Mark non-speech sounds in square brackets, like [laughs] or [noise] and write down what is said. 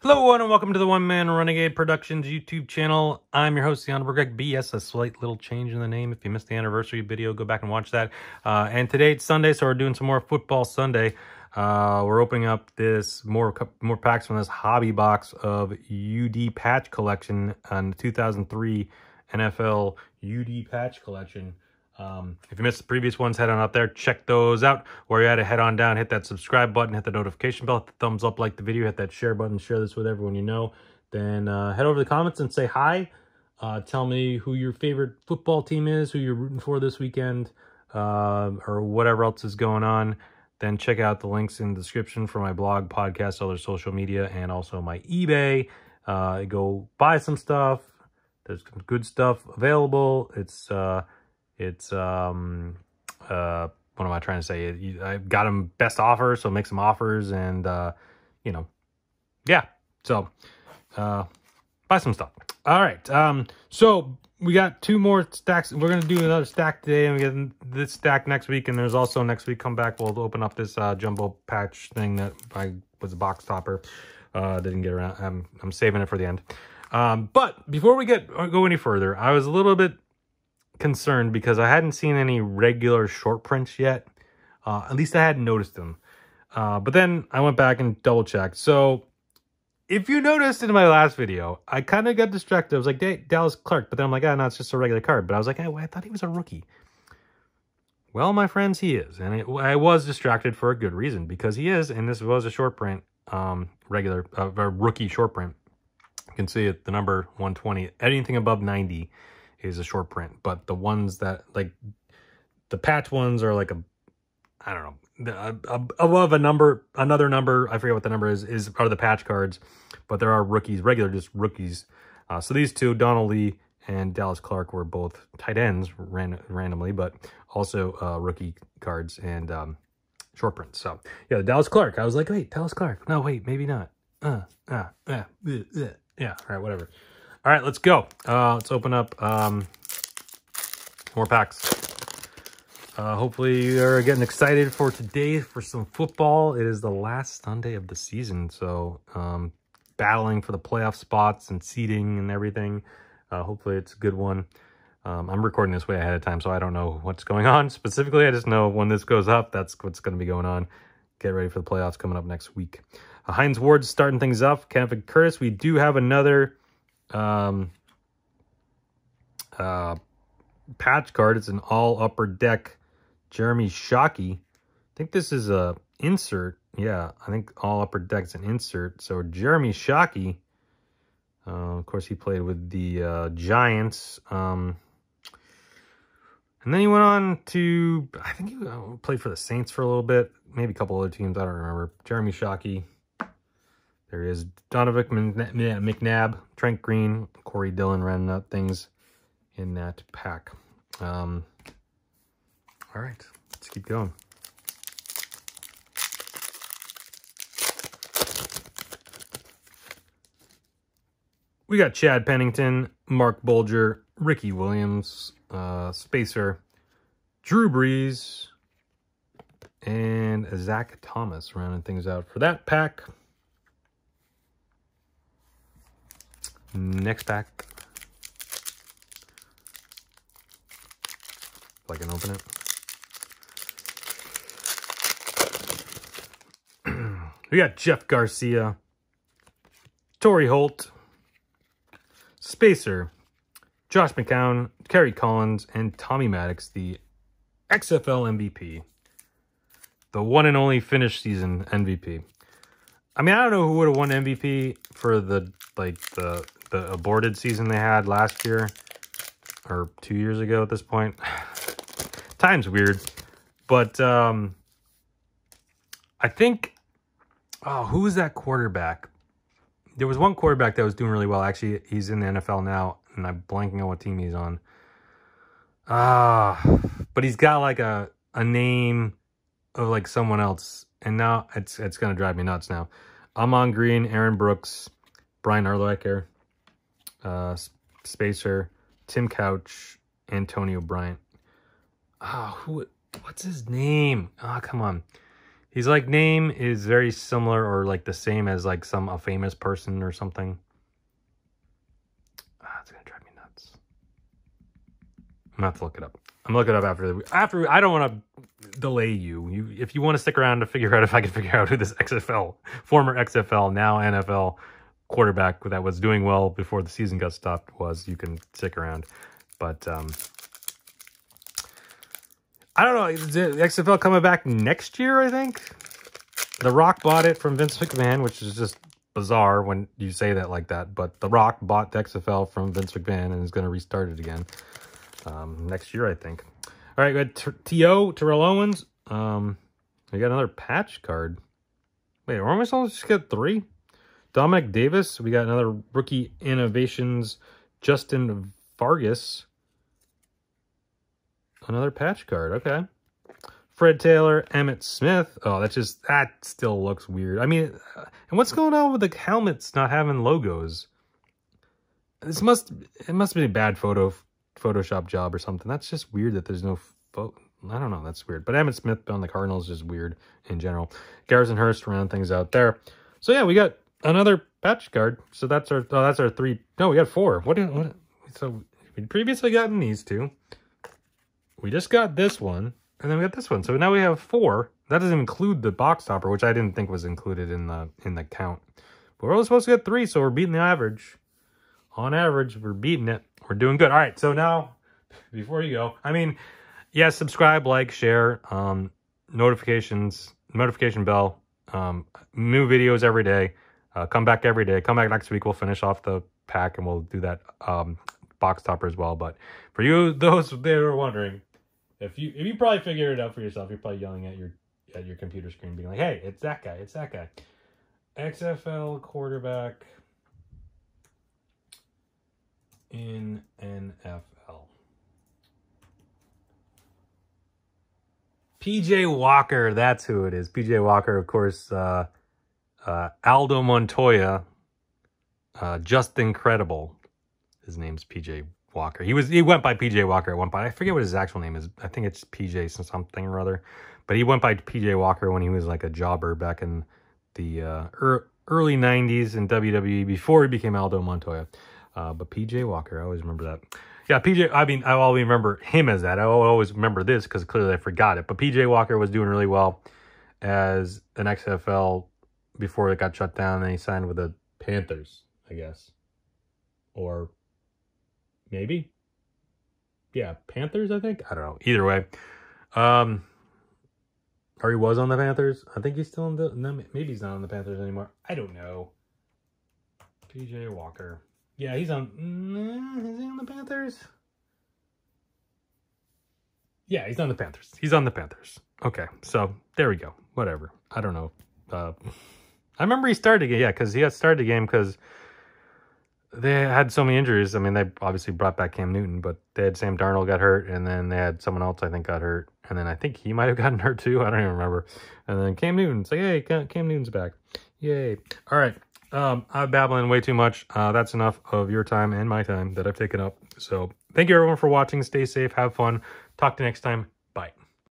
Hello, everyone, and welcome to the One Man Renegade Productions YouTube channel. I'm your host, the Honorable Greg B. A slight little change in the name. If you missed the anniversary video, go back and watch that. Uh, and today it's Sunday, so we're doing some more Football Sunday. Uh, we're opening up this more more packs from this hobby box of UD patch collection on 2003 NFL UD patch collection. Um, if you missed the previous ones, head on up there, check those out. Where you're at, head on down, hit that subscribe button, hit the notification bell, the thumbs up, like the video, hit that share button, share this with everyone you know. Then uh, head over to the comments and say hi. Uh, tell me who your favorite football team is, who you're rooting for this weekend, uh, or whatever else is going on. Then check out the links in the description for my blog, podcast, other social media, and also my eBay. Uh, go buy some stuff. There's some good stuff available. It's uh, it's, um, uh, what am I trying to say? I got them best offer, so make some offers and, uh, you know, yeah. So, uh, buy some stuff. All right. Um, so we got two more stacks. We're going to do another stack today and we get this stack next week. And there's also next week, come back, we'll open up this, uh, jumbo patch thing that I was a box topper. Uh, didn't get around. I'm, I'm saving it for the end. Um, but before we get go any further, I was a little bit concerned because I hadn't seen any regular short prints yet. Uh, at least I hadn't noticed them. Uh, but then I went back and double checked. So if you noticed in my last video, I kind of got distracted. I was like, Dallas Clark. But then I'm like, ah, oh, no, it's just a regular card. But I was like, I thought he was a rookie. Well, my friends, he is. And it, I was distracted for a good reason because he is. And this was a short print, um, regular, uh, rookie short print. You can see it, the number 120. Anything above 90 is a short print, but the ones that like the patch ones are like a I don't know above a number another number I forget what the number is is are the patch cards, but there are rookies regular just rookies. Uh, so these two Donald Lee and Dallas Clark were both tight ends ran randomly, but also uh, rookie cards and um, short prints. So yeah, Dallas Clark. I was like, wait, Dallas Clark. No, wait, maybe not. Uh, uh, uh, uh. yeah. All right, whatever. All right, let's go. Uh, let's open up um, more packs. Uh, hopefully you're getting excited for today for some football. It is the last Sunday of the season, so um, battling for the playoff spots and seeding and everything. Uh, hopefully it's a good one. Um, I'm recording this way ahead of time, so I don't know what's going on specifically. I just know when this goes up, that's what's going to be going on. Get ready for the playoffs coming up next week. Uh, Hines Ward starting things up. Kenneth Curtis. We do have another um, uh, patch card. It's an all upper deck Jeremy Shockey. I think this is a insert. Yeah, I think all upper deck's an insert. So Jeremy Shockey. Uh, of course, he played with the uh, Giants. Um, and then he went on to, I think he uh, played for the Saints for a little bit. Maybe a couple other teams. I don't remember. Jeremy Shockey. There is Donovan McNabb, Trent Green, Corey Dillon ran up things in that pack. Um, all right, let's keep going. We got Chad Pennington, Marc Bulger, Ricky Williams, uh, Spacer, Drew Brees, and Zach Thomas rounding things out for that pack. Next pack. If I can open it. [clears throat] we got Jeff Garcia, Torry Holt, Spacer, Josh McCown, Kerry Collins, and Tommy Maddox, the XFL MVP. The one and only finish season MVP. I mean, I don't know who would have won MVP for the, like, the the aborted season they had last year or two years ago at this point. [sighs] Time's weird. But um, I think, oh, who was that quarterback? There was one quarterback that was doing really well. Actually, he's in the NFL now, and I'm blanking on what team he's on. Ah, uh, but he's got like a a name of like someone else, and now it's it's gonna drive me nuts now. Ahman Green, Aaron Brooks, Brian Urlacher, uh, Spacer, Tim Couch, Antonio Bryant. Ah, oh, who? What's his name? Ah, oh, come on. He's like name is very similar or like the same as like some a famous person or something. Ah, it's gonna drive me nuts. I'm gonna have to look it up. I'm gonna look it up after the after. I don't want to delay you. You if you want to stick around to figure out if I can figure out who this XFL former XFL now NFL quarterback that was doing well before the season got stopped was, you can stick around. But um, I don't know. Is XFL coming back next year, I think. The Rock bought it from Vince McMahon, which is just bizarre when you say that like that. But The Rock bought the XFL from Vince McMahon and is going to restart it again um, next year, I think. All right, got T.O. Terrell Owens. Um, we got another patch card. Wait, are we supposed to just get three? Domanick Davis. We got another rookie innovations. Justin Fargas. Another patch card. Okay. Fred Taylor, Emmitt Smith. Oh, that just, that still looks weird. I mean, uh, and what's going on with the helmets not having logos? This must, it must be a bad photo, Photoshop job or something. That's just weird that there's no. I don't know. That's weird. But Emmitt Smith on the Cardinals is weird in general. Garrison Hearst around things out there. So yeah, we got another patch card. So that's our, oh, that's our three. No, we got four. What, what, so we previously gotten these two. We just got this one, and then we got this one. So now we have four. That doesn't include the box topper, which I didn't think was included in the in the count. But we're only supposed to get three, so we're beating the average. On average, we're beating it. We're doing good. All right, so now, before you go, I mean, yes, yeah, subscribe, like, share, um, notifications, notification bell, um, new videos every day. Uh, come back every day. Come back next week. We'll finish off the pack and we'll do that um, box topper as well. But for you, [laughs] those that are wondering, if you if you probably figured it out for yourself, you're probably yelling at your at your computer screen, being like, "Hey, it's that guy! It's that guy!" XFL quarterback in NFL. PJ Walker, that's who it is. PJ Walker, of course, uh, uh, Aldo Montoya, uh, just incredible. His name's PJ Walker. He was he went by PJ Walker at one point. I forget what his actual name is. I think it's PJ something or other. But he went by PJ Walker when he was like a jobber back in the uh, er, early 90s in WWE before he became Aldo Montoya. Uh, but PJ Walker, I always remember that. Yeah, PJ, I mean, I always remember him as that. I always remember this because clearly I forgot it. But PJ Walker was doing really well as an XFL before it got shut down. And he signed with the Panthers, I guess. Or maybe. Yeah, Panthers, I think. I don't know. Either way. Um, or he was on the Panthers. I think he's still in the. No, maybe he's not on the Panthers anymore. I don't know. PJ Walker. Yeah, he's on. Mm, is he on the Panthers? Yeah, he's on the Panthers. He's on the Panthers. Okay, so there we go. Whatever. I don't know. Uh, I remember he started again. Yeah, because he had started the game because they had so many injuries. I mean, they obviously brought back Cam Newton, but they had Sam Darnold got hurt, and then they had someone else I think got hurt, and then I think he [laughs] might have gotten hurt too. I don't even remember. And then Cam Newton's like, hey, Cam Newton's back. Yay. All right. Um, I'm babbling way too much. Uh, that's enough of your time and my time that I've taken up. So thank you everyone for watching. Stay safe. Have fun. Talk to you next time.